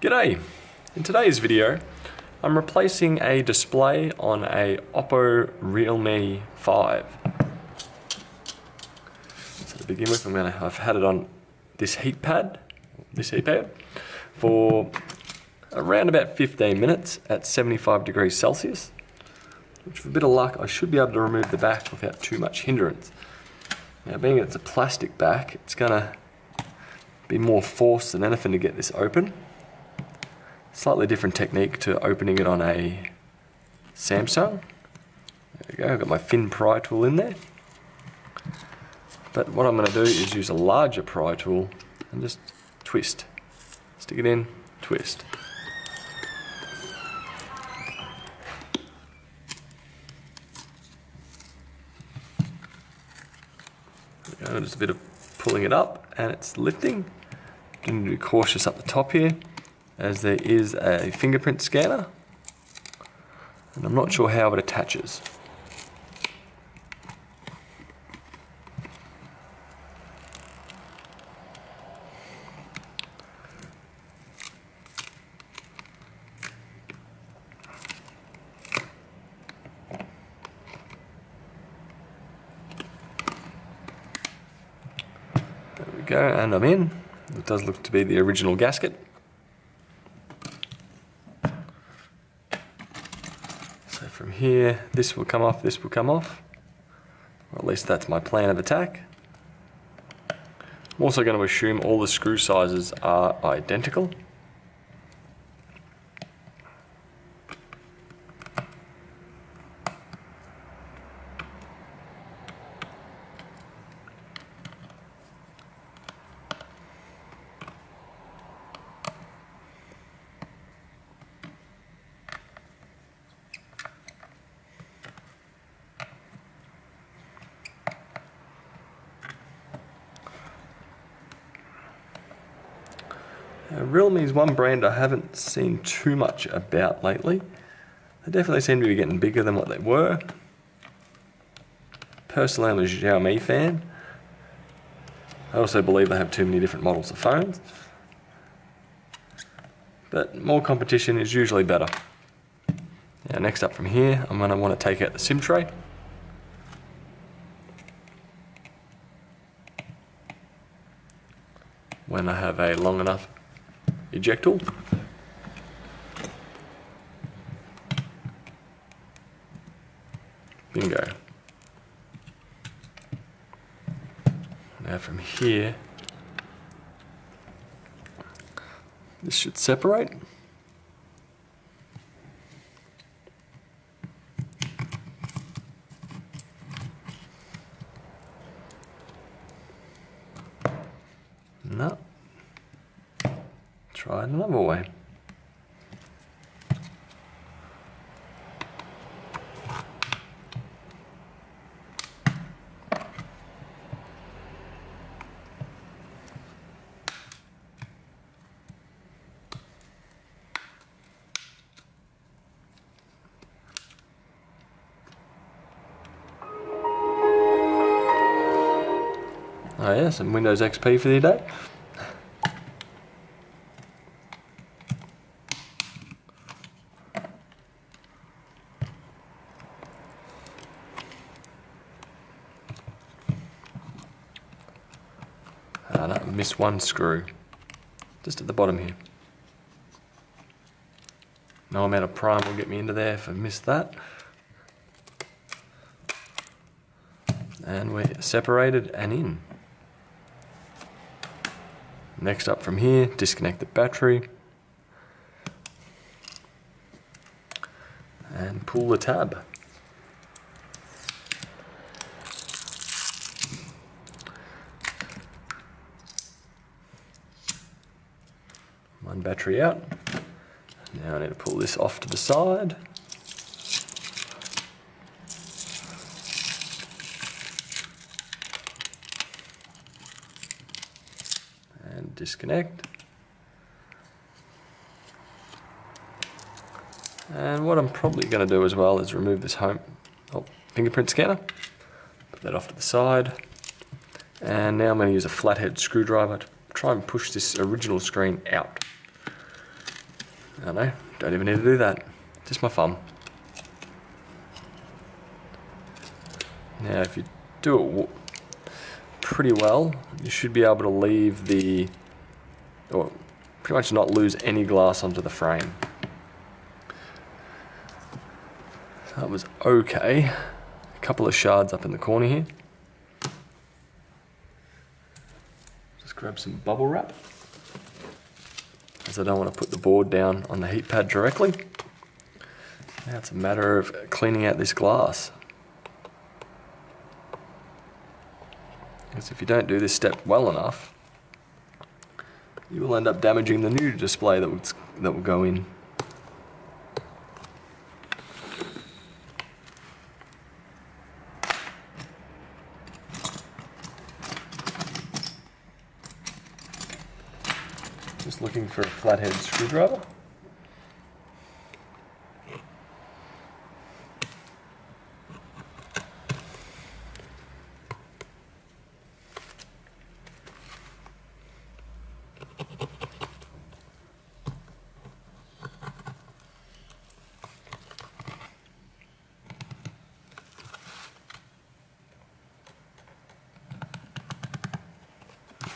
G'day! In today's video, I'm replacing a display on a Oppo Realme 5. So to begin with, I'm gonna, I've had it on this heat pad, this heat pad, for around about 15 minutes at 75 degrees Celsius. Which with a bit of luck, I should be able to remove the back without too much hindrance. Now being it's a plastic back, it's gonna be more force than anything to get this open. Slightly different technique to opening it on a Samsung. There we go, I've got my thin pry tool in there. But what I'm gonna do is use a larger pry tool and just twist. Stick it in, twist. Go, just a bit of pulling it up and it's lifting. Need to be cautious up the top here as there is a fingerprint scanner and I'm not sure how it attaches. There we go, and I'm in. It does look to be the original gasket. So from here, this will come off, this will come off. Or at least that's my plan of attack. I'm also going to assume all the screw sizes are identical. Uh, Realme is one brand I haven't seen too much about lately. They definitely seem to be getting bigger than what they were. Personally, I'm a Xiaomi fan. I also believe they have too many different models of phones. But more competition is usually better. Now next up from here, I'm going to want to take out the SIM tray. When I have a long enough eject tool. Bingo. Now from here, this should separate. No. Try another way. Oh yeah, some Windows XP for the day. Missed one screw. Just at the bottom here. No amount of prime will get me into there if I miss that. And we're separated and in. Next up from here, disconnect the battery. And pull the tab. One battery out. Now I need to pull this off to the side. And disconnect. And what I'm probably going to do as well is remove this home oh, fingerprint scanner. Put that off to the side. And now I'm going to use a flathead screwdriver to try and push this original screen out. I know, don't even need to do that. Just my thumb. Now, if you do it pretty well, you should be able to leave the, or pretty much not lose any glass onto the frame. That was okay. A couple of shards up in the corner here. Just grab some bubble wrap. I don't want to put the board down on the heat pad directly. Now it's a matter of cleaning out this glass. Because if you don't do this step well enough, you will end up damaging the new display that, would, that will go in. Looking for a flathead screwdriver.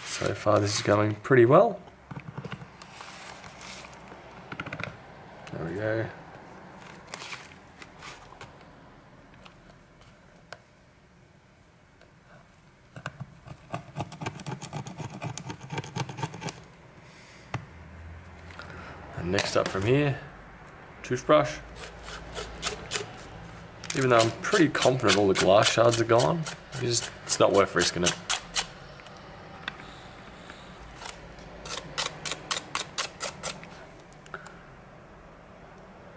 So far this is going pretty well. There we go. And next up from here, toothbrush. Even though I'm pretty confident all the glass shards are gone, it's, just, it's not worth risking it.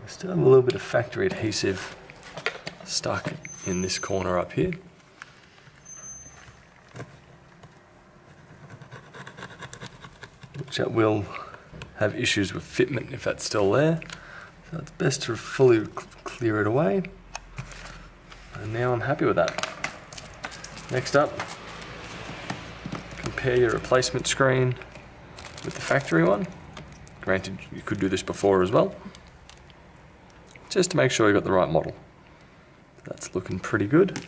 Still have a little bit of factory adhesive stuck in this corner up here. Which that will have issues with fitment if that's still there. So it's best to fully clear it away. And now I'm happy with that. Next up, compare your replacement screen with the factory one. Granted, you could do this before as well just to make sure you've got the right model. That's looking pretty good.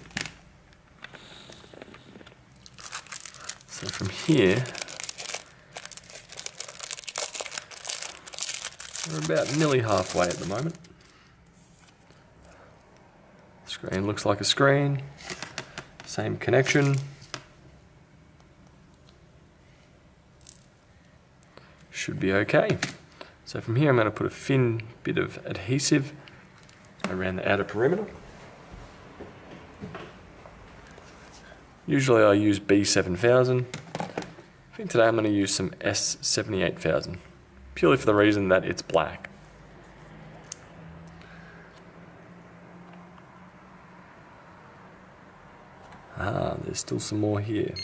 So from here, we're about nearly halfway at the moment. Screen looks like a screen, same connection. Should be okay. So from here I'm going to put a thin bit of adhesive around the outer perimeter. Usually I use B7000. I think today I'm going to use some S78000, purely for the reason that it's black. Ah, there's still some more here.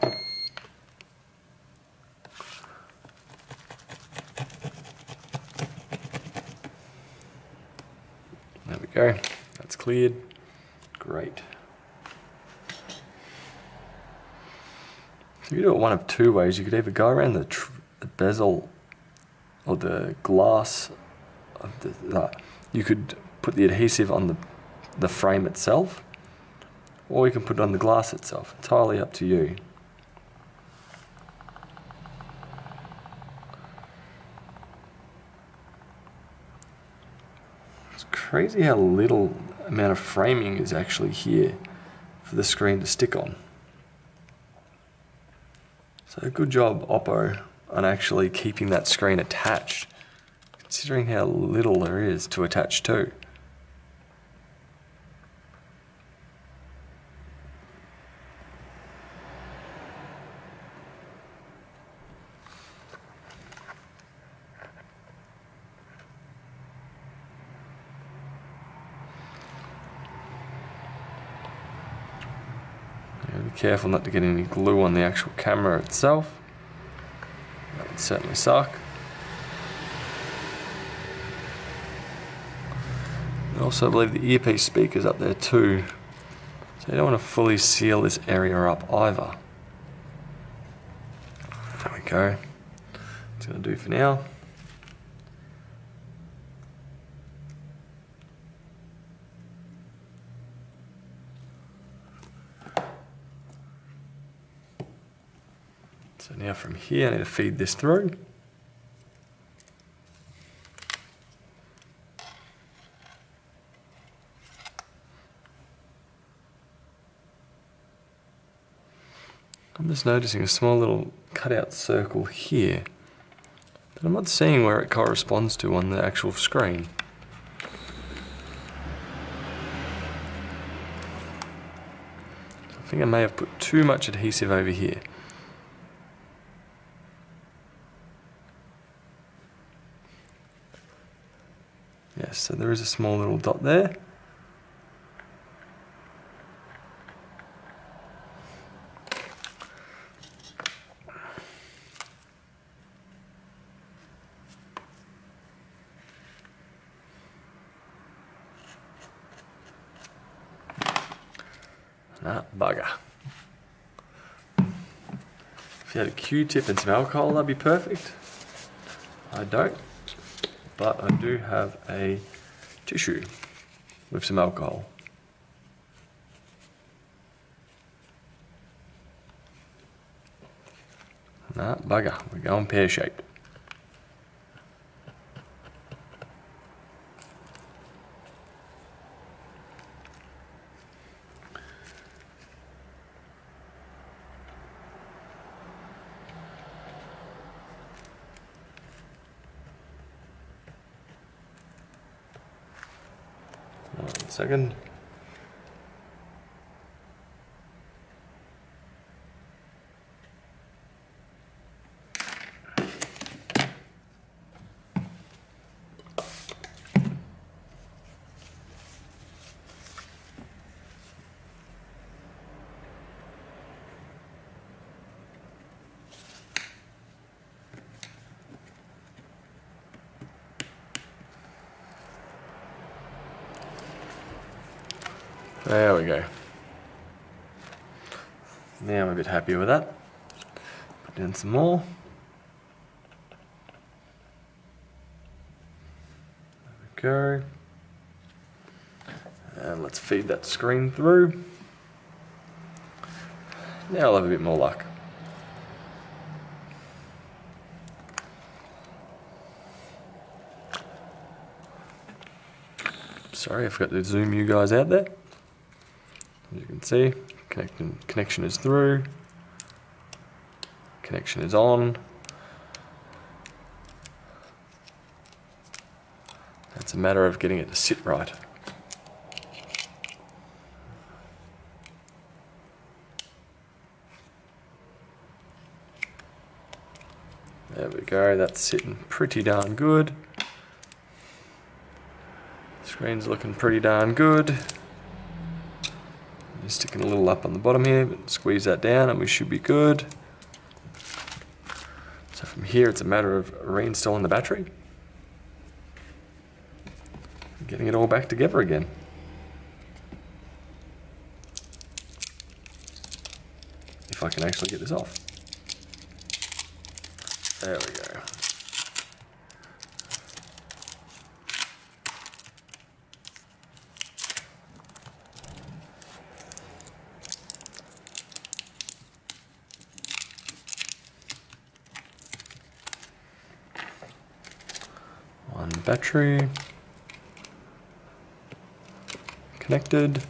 There we go. That's cleared. Great. So you do it one of two ways. You could either go around the, bezel or the glass of the. Uh, you could put the adhesive on the the frame itself, or you can put it on the glass itself. Entirely up to you. It's crazy how little amount of framing is actually here for the screen to stick on. So good job Oppo on actually keeping that screen attached, considering how little there is to attach to. be careful not to get any glue on the actual camera itself. Certainly suck. I also believe the earpiece speaker's up there too. So you don't want to fully seal this area up either. There we go. That's going to do for now. So now from here, I need to feed this through. I'm just noticing a small little cutout circle here, but I'm not seeing where it corresponds to on the actual screen. I think I may have put too much adhesive over here. Yes, so there is a small little dot there. Ah, bugger. If you had a Q-tip and some alcohol, that'd be perfect. I don't, but I do have a tissue with some alcohol. Nah, bugger, we're going pear-shaped. One second. There we go. Now I'm a bit happier with that. Put in some more. There we go. And let's feed that screen through. Now I'll have a bit more luck. Sorry, I forgot to zoom you guys out there. See, connection, connection is through, connection is on. It's a matter of getting it to sit right. There we go, that's sitting pretty darn good. Screen's looking pretty darn good. Sticking a little up on the bottom here, but squeeze that down and we should be good. So from here, it's a matter of reinstalling the battery. Getting it all back together again. If I can actually get this off. There we go. One battery. Connected,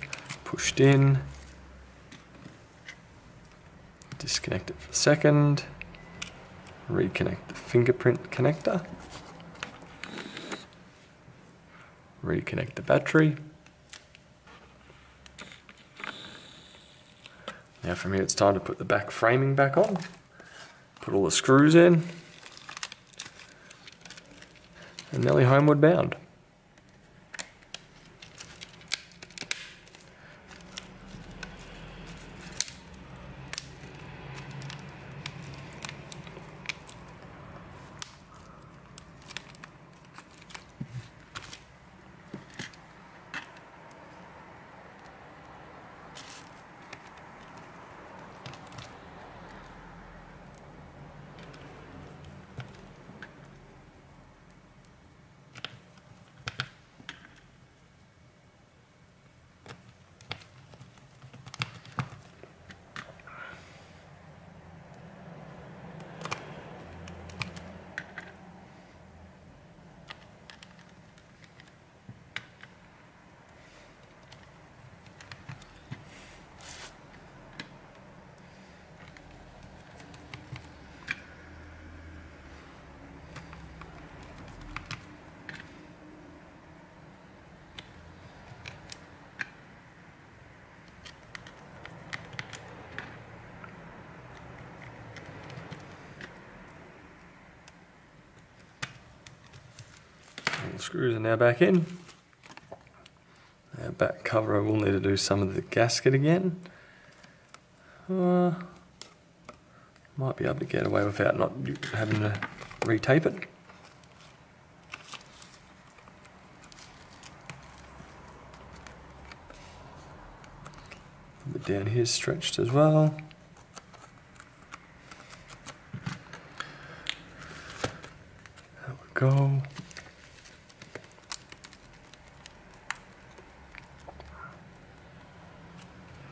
pushed in, disconnect it for a second, reconnect the fingerprint connector, reconnect the battery. Now from here it's time to put the back framing back on, put all the screws in, and nearly homeward bound. Screws are now back in. Our back cover, I will need to do some of the gasket again. Uh, might be able to get away without not having to retape it. But down here stretched as well. There we go.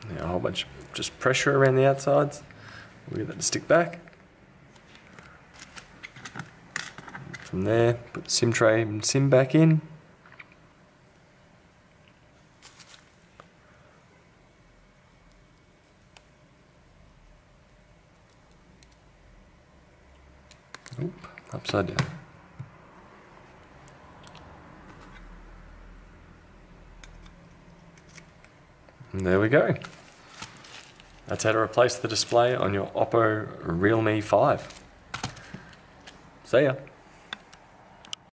Now a whole bunch of just pressure around the outsides. We'll get that to stick back. From there, put the sim tray and sim back in. Oop, upside down. And there we go. That's how to replace the display on your Oppo Realme 5. See ya.